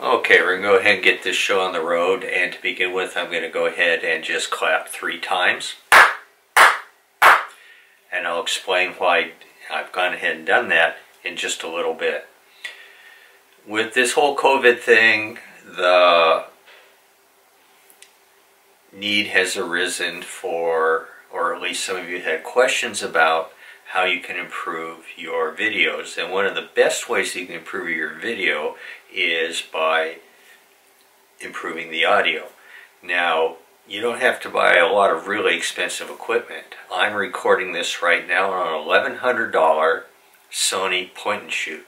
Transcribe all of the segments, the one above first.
Okay, we're going to go ahead and get this show on the road. And to begin with, I'm going to go ahead and just clap three times. And I'll explain why I've gone ahead and done that in just a little bit. With this whole COVID thing, the need has arisen for, or at least some of you had questions about, how you can improve your videos. And one of the best ways you can improve your video is by improving the audio. Now, you don't have to buy a lot of really expensive equipment. I'm recording this right now on an $1,100 Sony point and shoot.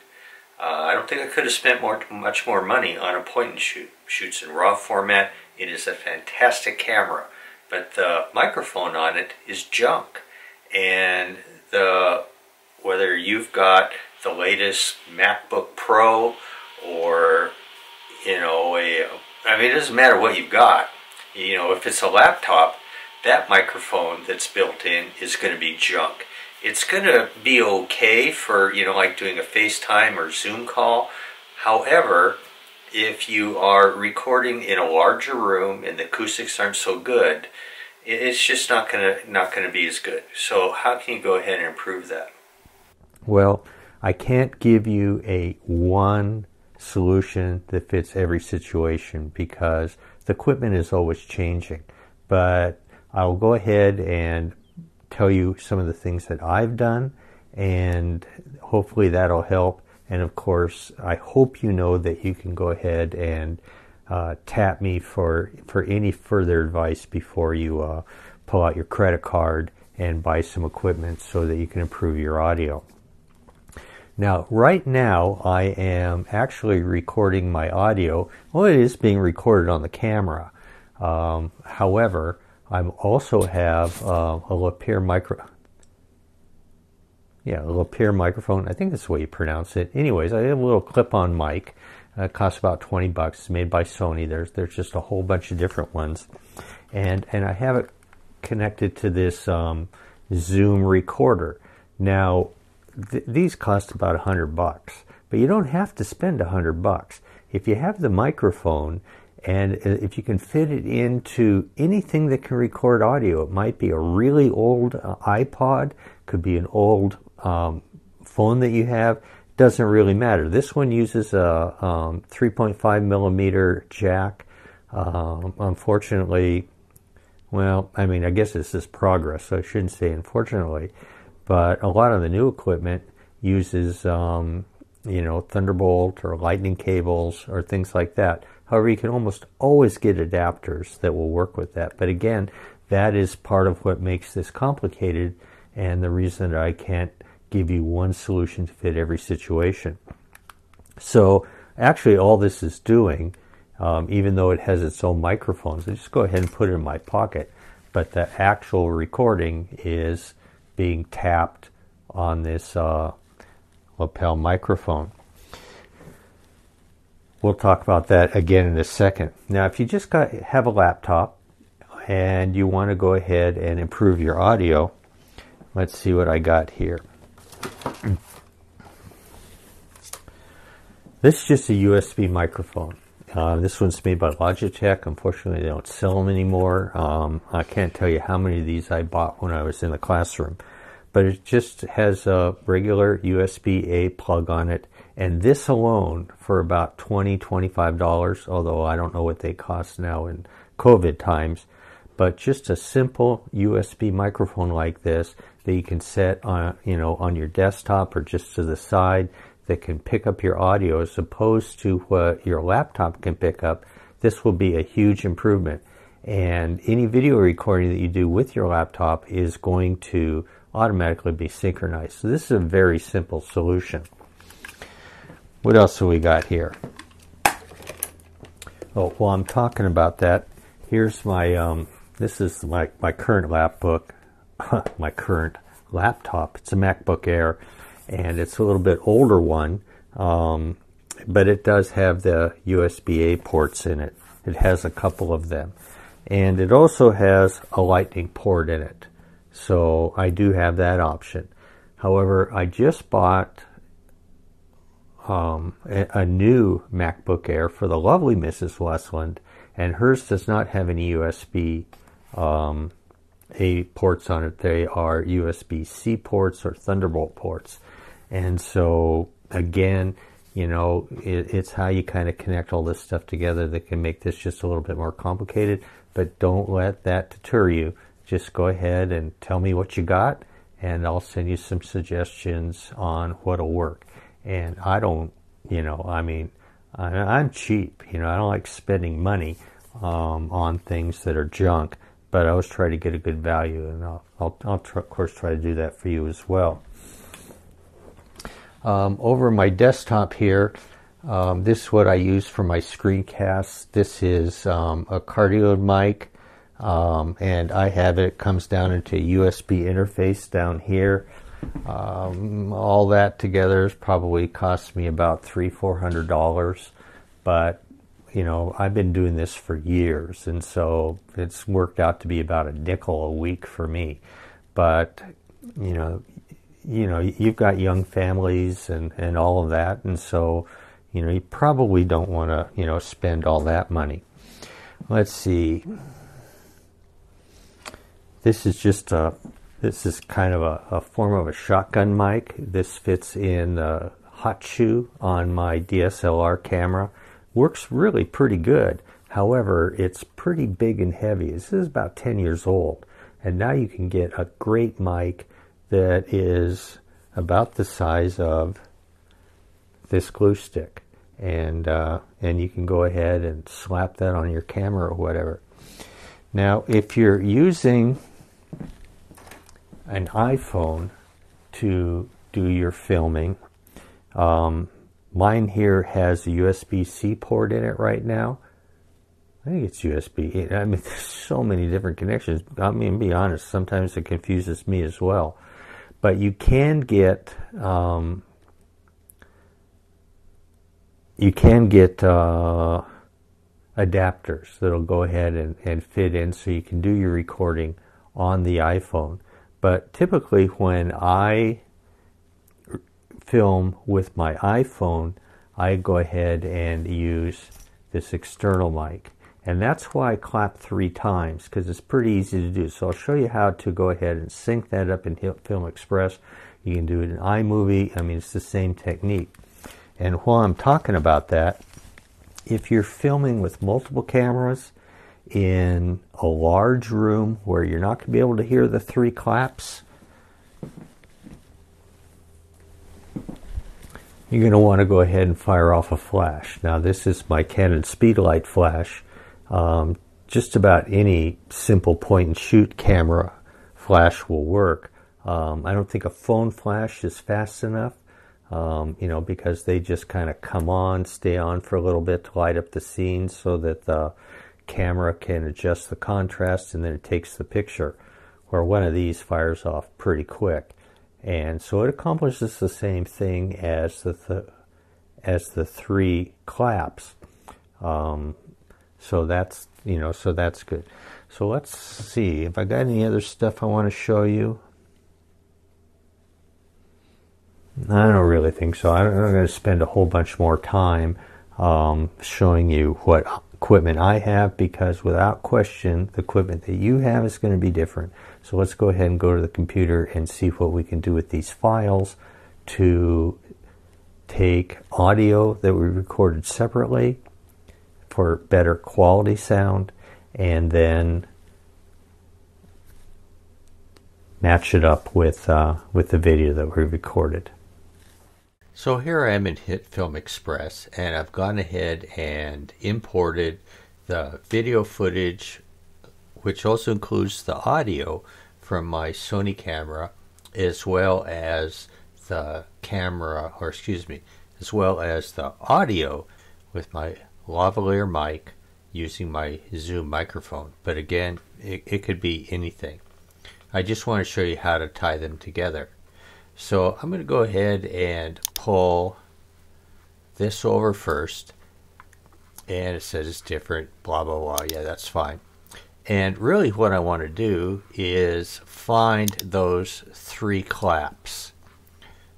Uh, I don't think I could have spent more, much more money on a point and shoot. Shoots in RAW format. It is a fantastic camera, but the microphone on it is junk. And the whether you've got the latest MacBook Pro or you know a I mean it doesn't matter what you've got you know if it's a laptop that microphone that's built in is going to be junk it's going to be okay for you know like doing a FaceTime or Zoom call however if you are recording in a larger room and the acoustics aren't so good it's just not gonna not gonna be as good. So how can you go ahead and improve that? Well, I can't give you a one solution that fits every situation because the equipment is always changing. But I'll go ahead and tell you some of the things that I've done and hopefully that'll help. And of course, I hope you know that you can go ahead and uh, tap me for for any further advice before you uh, pull out your credit card and buy some equipment so that you can improve your audio. Now, right now, I am actually recording my audio. Well, it is being recorded on the camera. Um, however, I also have uh, a lavalier micro. Yeah, a lavalier microphone. I think that's the way you pronounce it. Anyways, I have a little clip-on mic it costs about 20 bucks. It's made by Sony. There's there's just a whole bunch of different ones, and and I have it connected to this um, Zoom recorder. Now, th- these cost about a 100 bucks, but you don't have to spend a 100 bucks if you have the microphone. And uh, if you can fit it into anything that can record audio, it might be a really old uh, iPod, could be an old um, phone that you have doesn't really matter. This one uses a um, 3.5 millimeter jack. Um, unfortunately, well, I mean, I guess this is progress, so I shouldn't say unfortunately, but a lot of the new equipment uses, um, you know, Thunderbolt or lightning cables or things like that. However, you can almost always get adapters that will work with that. But again, that is part of what makes this complicated and the reason that I can't give you one solution to fit every situation. So actually all this is doing, um, even though it has its own microphones, I just go ahead and put it in my pocket, but the actual recording is being tapped on this uh, lapel microphone. We'll talk about that again in a second. Now, if you just got, have a laptop and you want to go ahead and improve your audio, let's see what I got here. This is just a USB microphone. Uh, this one's made by Logitech. Unfortunately, they don't sell them anymore. Um, I can't tell you how many of these I bought when I was in the classroom. But it just has a regular USB-A plug on it. And this alone for about $20, $25, although I don't know what they cost now in COVID times. But just a simple USB microphone like this that you can set on, you know, on your desktop or just to the side that can pick up your audio as opposed to what your laptop can pick up, this will be a huge improvement. And any video recording that you do with your laptop is going to automatically be synchronized. So this is a very simple solution. What else have we got here? Oh, while I'm talking about that, here's my, um, this is my, my current lapbook my current laptop. It's a MacBook Air, and it's a little bit older one, um, but it does have the USB-A ports in it. It has a couple of them, and it also has a Lightning port in it. So I do have that option. However, I just bought um, a, a, new MacBook Air for the lovely Mrs. Westland, and hers does not have any USB um, A ports on it. They are USB C ports or Thunderbolt ports. And so, again, you know, it, it's how you kind of connect all this stuff together that can make this just a little bit more complicated. But don't let that deter you. Just go ahead and tell me what you got, and I'll send you some suggestions on what'll work. And I don't, you know, I mean, I, am cheap. You know, I don't like spending money um, on things that are junk, but I always try to get a good value, and I'll, I'll, I'll of course try to do that for you as well. Um, over my desktop here, um, this is what I use for my screencasts. This is um, a cardioid mic, um, and I have it, it comes down into a USB interface down here. Um, all that together probably cost me about three, four hundred dollars, but you know I've been doing this for years, and so it's worked out to be about a nickel a week for me. But you know, you know, you've got young families and, and all of that, and so, you know, you probably don't want to, you know, spend all that money. Let's see. This is just a, this is kind of a, a form of a shotgun mic. This fits in the hot shoe on my DSLR camera. Works really pretty good. However, it's pretty big and heavy. This is about 10 years old. And now you can get a great mic that is about the size of this glue stick. And, uh, and you can go ahead and slap that on your camera or whatever. Now, if you're using an iPhone to do your filming, um, mine here has a USB C port in it right now. I think it's USB. I mean, there's so many different connections. I mean, be honest, sometimes it confuses me as well. But you can get um, you can get uh, adapters that'll go ahead and, and fit in so you can do your recording on the iPhone. But typically, when I film with my iPhone, I go ahead and use this external mic. And that's why I clap three times because it's pretty easy to do. So I'll show you how to go ahead and sync that up in Film Express. You can do it in iMovie. I mean, it's the same technique. And while I'm talking about that, if you're filming with multiple cameras in a large room where you're not going to be able to hear the three claps, you're going to want to go ahead and fire off a flash. Now, this is my Canon Speedlight flash um, just about any simple point and shoot camera flash will work. Um, I don't think a phone flash is fast enough, um, you know, because they just kind of come on, stay on for a little bit to light up the scene so that the camera can adjust the contrast and then it takes the picture. Where one of these fires off pretty quick. And so it accomplishes the same thing as the, th- as the three claps. Um, so that's, you know, so that's good. So let's see if I got any other stuff I want to show you. I don't really think so. I'm not going to spend a whole bunch more time um, showing you what equipment I have because without question, the equipment that you have is going to be different. So let's go ahead and go to the computer and see what we can do with these files to take audio that we recorded separately for better quality sound and then match it up with uh, with the video that we recorded. So here I am in HitFilm Express and I've gone ahead and imported the video footage which also includes the audio from my Sony camera as well as the camera or excuse me as well as the audio with my lavalier mic using my Zoom microphone. But again, it, it could be anything. I just want to show you how to tie them together. So I'm going to go ahead and pull this over first. And it says it's different, blah, blah, blah. Yeah, that's fine. And really what I want to do is find those three claps.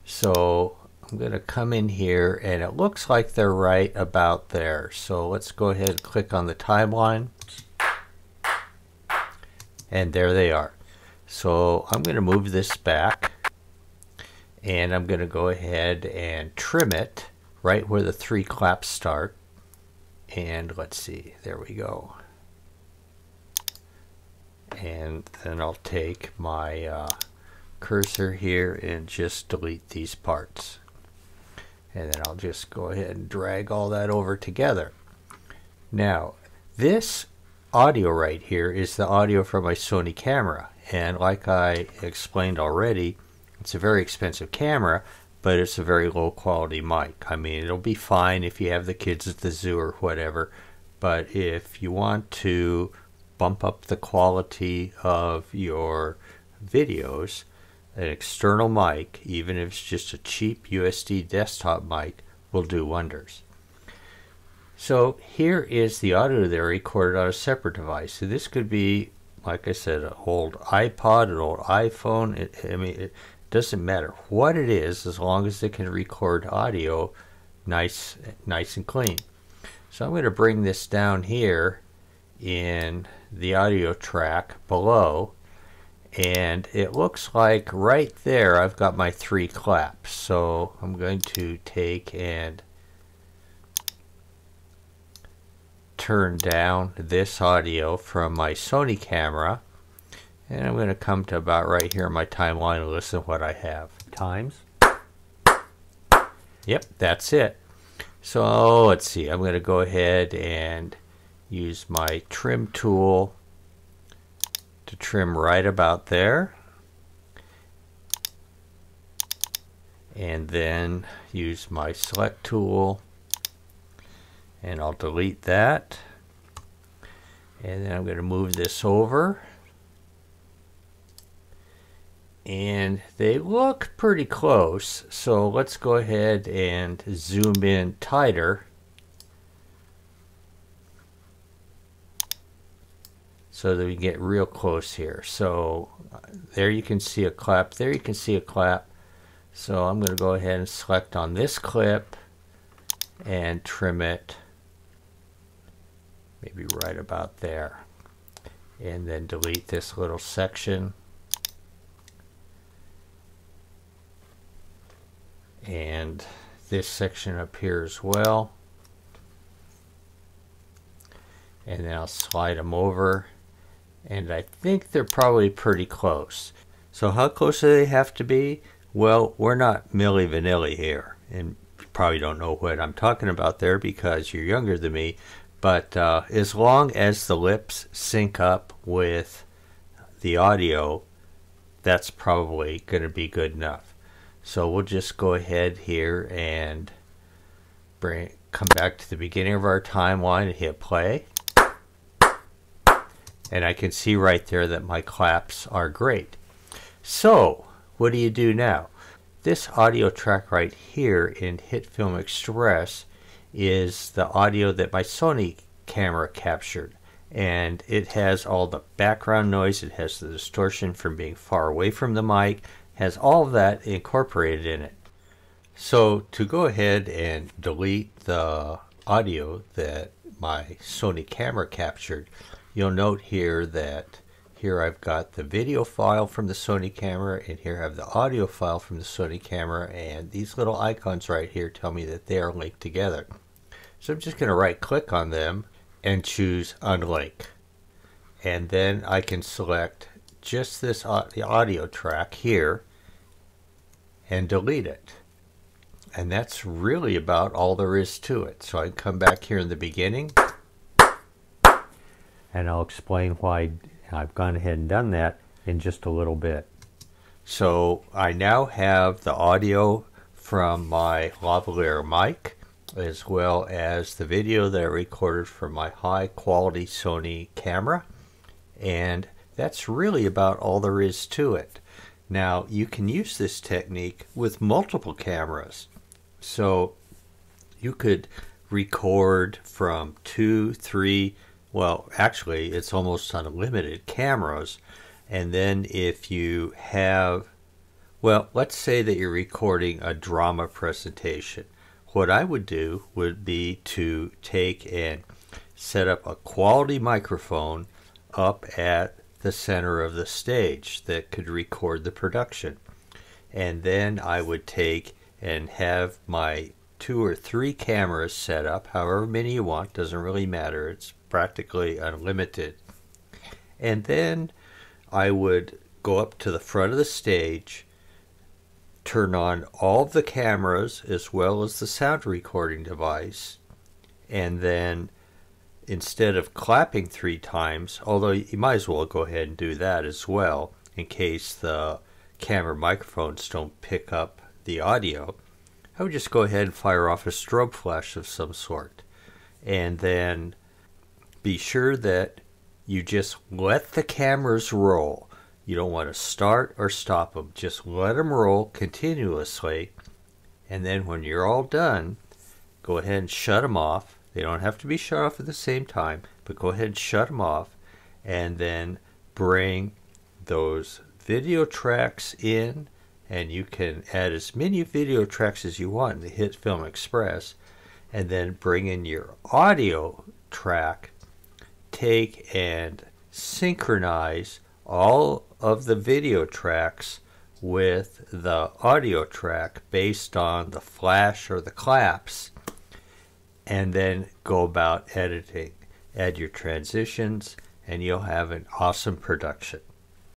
So I'm going to come in here and it looks like they're right about there. So let's go ahead and click on the timeline. And there they are. So I'm going to move this back and I'm going to go ahead and trim it right where the three claps start. And let's see, there we go. And then I'll take my uh, cursor here and just delete these parts. And then I'll just go ahead and drag all that over together. Now, this audio right here is the audio from my Sony camera. And like I explained already, it's a very expensive camera, but it's a very low quality mic. I mean, it'll be fine if you have the kids at the zoo or whatever, but if you want to bump up the quality of your videos, an external mic, even if it's just a cheap USB desktop mic, will do wonders. So here is the audio that I recorded on a separate device. So this could be, like I said, an old iPod, an old iPhone. It, I mean, it doesn't matter what it is, as long as it can record audio nice, nice and clean. So I'm going to bring this down here in the audio track below and it looks like right there I've got my three claps. So I'm going to take and turn down this audio from my Sony camera. And I'm going to come to about right here in my timeline and listen what I have. Times. Yep that's it. So let's see. I'm going to go ahead and use my trim tool to trim right about there. And then use my select tool and I'll delete that. And then I'm going to move this over. And they look pretty close, so let's go ahead and zoom in tighter. So that we get real close here. So uh, there you can see a clap, there you can see a clap. So I'm going to go ahead and select on this clip and trim it maybe right about there. And then delete this little section. And this section up here as well. And then I'll slide them over and I think they're probably pretty close. So how close do they have to be? Well, we're not Milli Vanilli here, and you probably don't know what I'm talking about there because you're younger than me. But uh, as long as the lips sync up with the audio, that's probably going to be good enough. So we'll just go ahead here and bring come back to the beginning of our timeline and hit play and I can see right there that my claps are great. So, what do you do now? This audio track right here in HitFilm Express is the audio that my Sony camera captured. And it has all the background noise, it has the distortion from being far away from the mic, has all of that incorporated in it. So to go ahead and delete the audio that my Sony camera captured, You'll note here that here I've got the video file from the Sony camera and here I have the audio file from the Sony camera and these little icons right here tell me that they are linked together. So I'm just going to right click on them and choose unlink. And then I can select just this the audio track here and delete it. And that's really about all there is to it. So I come back here in the beginning and I'll explain why I've gone ahead and done that in just a little bit. So I now have the audio from my lavalier mic as well as the video that I recorded from my high quality Sony camera and that's really about all there is to it. Now you can use this technique with multiple cameras so you could record from two, three, well, actually, it's almost unlimited cameras. And then if you have Well, let's say that you're recording a drama presentation. What I would do would be to take and set up a quality microphone up at the center of the stage that could record the production. And then I would take and have my two or three cameras set up, however many you want, doesn't really matter. It's practically unlimited. And then I would go up to the front of the stage, turn on all the cameras as well as the sound recording device, and then instead of clapping three times, although you might as well go ahead and do that as well in case the camera microphones don't pick up the audio, I would just go ahead and fire off a strobe flash of some sort. And then be sure that you just let the cameras roll. You don't want to start or stop them. Just let them roll continuously. And then when you're all done, go ahead and shut them off. They don't have to be shut off at the same time, but go ahead and shut them off. And then bring those video tracks in and you can add as many video tracks as you want to HitFilm Express and then bring in your audio track take and synchronize all of the video tracks with the audio track based on the flash or the claps and then go about editing. Add your transitions and you'll have an awesome production